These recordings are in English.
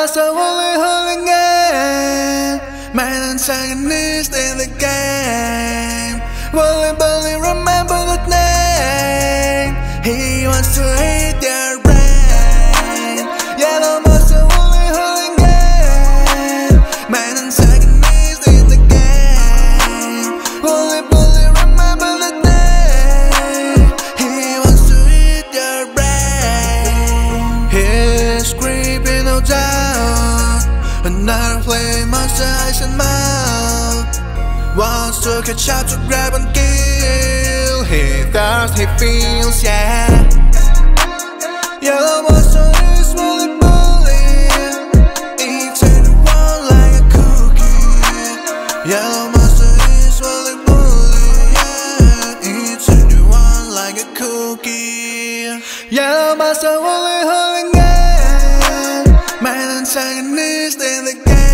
pasawali holingan Man and Chinese in the game Will he remember that name? He wants to hate them And I play monster eyes and mouth Once took a shot to grab and kill. He thirsts, he feels, yeah. Yellow monster is really protagonist in the game.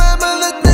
my bullet